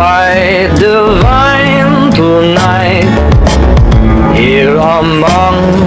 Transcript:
quite divine tonight. Here among